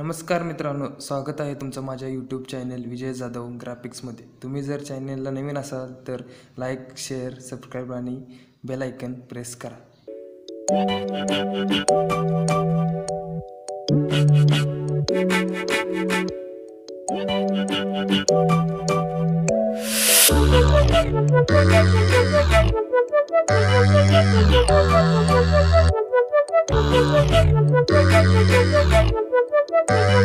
नमस्कार मित्रांनो स्वागत आहे तुमचं माझ्या यूट्यूब चॅनल विजय जाधव ग्राफिक्समध्ये तुम्ही जर चॅनलला नवीन असाल तर लाईक शेअर सबस्क्राईब आणि बेल आयकन प्रेस करा.